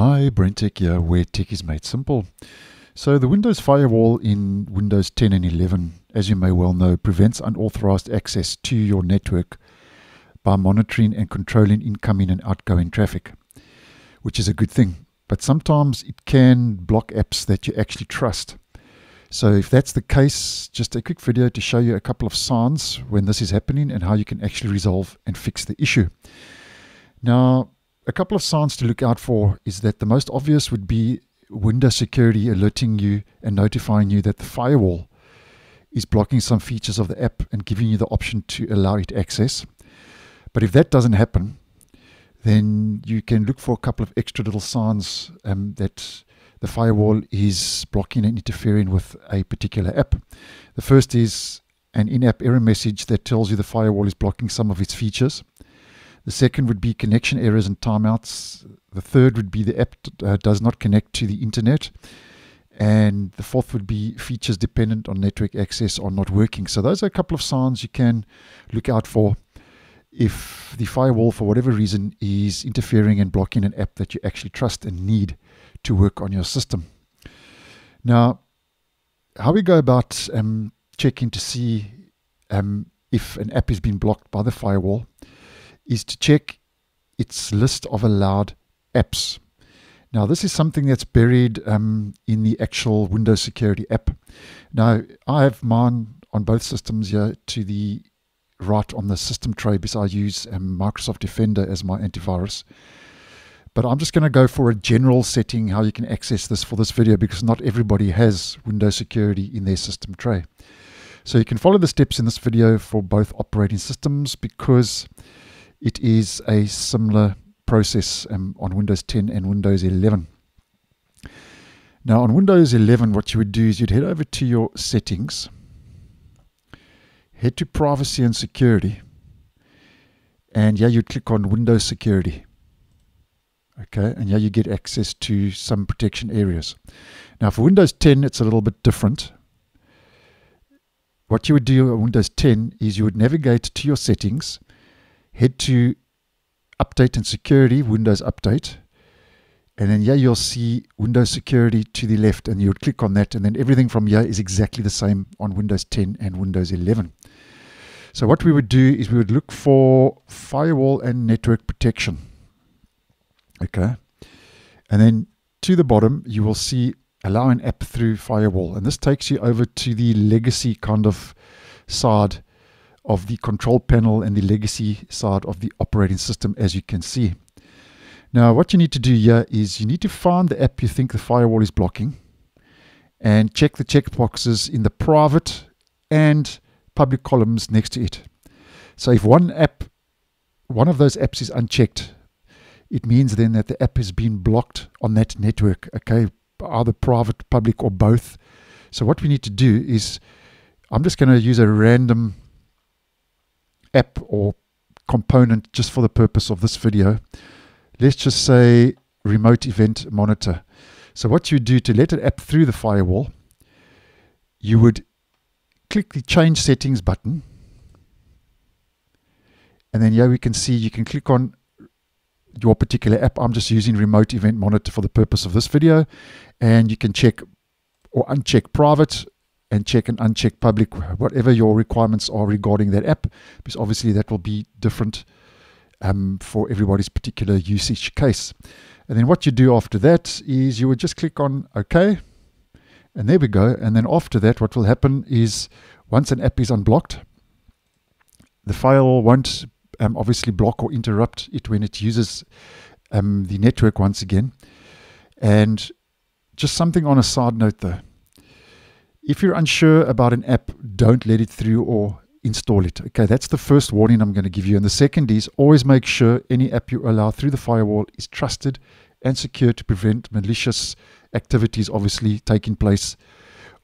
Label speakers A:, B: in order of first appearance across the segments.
A: Hi, BrenTech here, where tech is made simple. So the Windows firewall in Windows 10 and 11, as you may well know, prevents unauthorized access to your network by monitoring and controlling incoming and outgoing traffic, which is a good thing. But sometimes it can block apps that you actually trust. So if that's the case, just a quick video to show you a couple of signs when this is happening and how you can actually resolve and fix the issue. Now, a couple of signs to look out for is that the most obvious would be Windows security alerting you and notifying you that the firewall is blocking some features of the app and giving you the option to allow it access. But if that doesn't happen, then you can look for a couple of extra little signs um, that the firewall is blocking and interfering with a particular app. The first is an in app error message that tells you the firewall is blocking some of its features. The second would be connection errors and timeouts. The third would be the app uh, does not connect to the internet. And the fourth would be features dependent on network access are not working. So those are a couple of signs you can look out for if the firewall, for whatever reason, is interfering and blocking an app that you actually trust and need to work on your system. Now, how we go about um, checking to see um, if an app has been blocked by the firewall is to check its list of allowed apps. Now, this is something that's buried um, in the actual Windows Security app. Now, I have mine on both systems here to the right on the system tray because I use um, Microsoft Defender as my antivirus. But I'm just going to go for a general setting how you can access this for this video because not everybody has Windows Security in their system tray. So you can follow the steps in this video for both operating systems because it is a similar process um, on Windows 10 and Windows 11. Now on Windows 11 what you would do is you'd head over to your settings, head to privacy and security and yeah you'd click on Windows security. Okay, and yeah you get access to some protection areas. Now for Windows 10 it's a little bit different. What you would do on Windows 10 is you would navigate to your settings head to Update and Security, Windows Update. And then here you'll see Windows Security to the left and you would click on that and then everything from here is exactly the same on Windows 10 and Windows 11. So what we would do is we would look for firewall and network protection. Okay. And then to the bottom you will see allow an app through firewall and this takes you over to the legacy kind of side of the control panel and the legacy side of the operating system as you can see. Now what you need to do here is you need to find the app you think the firewall is blocking and check the checkboxes in the private and public columns next to it. So if one app, one of those apps is unchecked, it means then that the app has been blocked on that network, okay, either private, public, or both. So what we need to do is, I'm just going to use a random app or component just for the purpose of this video. Let's just say remote event monitor. So what you do to let an app through the firewall, you would click the change settings button. And then here we can see you can click on your particular app. I'm just using remote event monitor for the purpose of this video. And you can check or uncheck private and check and uncheck public, whatever your requirements are regarding that app, because obviously that will be different um, for everybody's particular usage case. And then what you do after that is you would just click on OK, and there we go. And then after that, what will happen is once an app is unblocked, the file won't um, obviously block or interrupt it when it uses um, the network once again. And just something on a side note though. If you're unsure about an app, don't let it through or install it. Okay, that's the first warning I'm going to give you. And the second is always make sure any app you allow through the firewall is trusted and secure to prevent malicious activities obviously taking place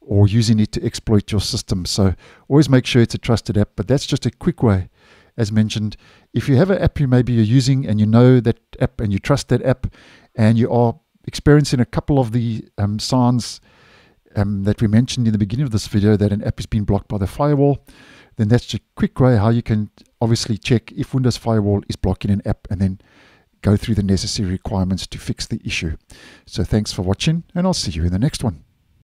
A: or using it to exploit your system. So always make sure it's a trusted app. But that's just a quick way, as mentioned. If you have an app you maybe you're using and you know that app and you trust that app and you are experiencing a couple of the um, signs um, that we mentioned in the beginning of this video that an app is being blocked by the firewall, then that's a quick way how you can obviously check if Windows Firewall is blocking an app and then go through the necessary requirements to fix the issue. So thanks for watching, and I'll see you in the next one.